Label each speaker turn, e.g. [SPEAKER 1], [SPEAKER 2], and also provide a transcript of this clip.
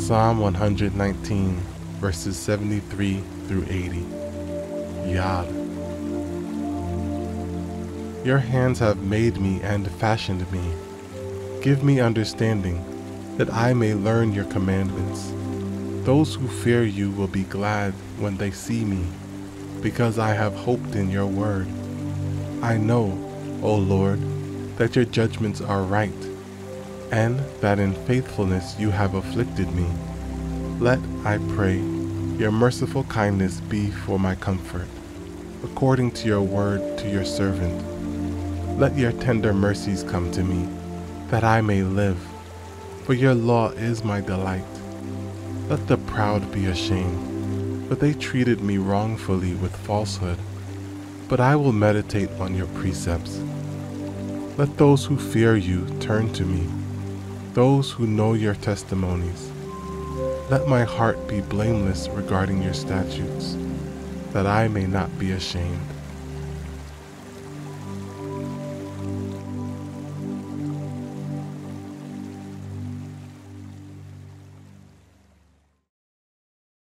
[SPEAKER 1] Psalm 119, verses 73 through 80. Yod. Your hands have made me and fashioned me. Give me understanding, that I may learn your commandments. Those who fear you will be glad when they see me, because I have hoped in your word. I know, O Lord, that your judgments are right, and that in faithfulness you have afflicted me. Let, I pray, your merciful kindness be for my comfort, according to your word to your servant. Let your tender mercies come to me, that I may live, for your law is my delight. Let the proud be ashamed, for they treated me wrongfully with falsehood. But I will meditate on your precepts. Let those who fear you turn to me, those who know your testimonies. Let my heart be blameless regarding your statutes, that I may not be ashamed.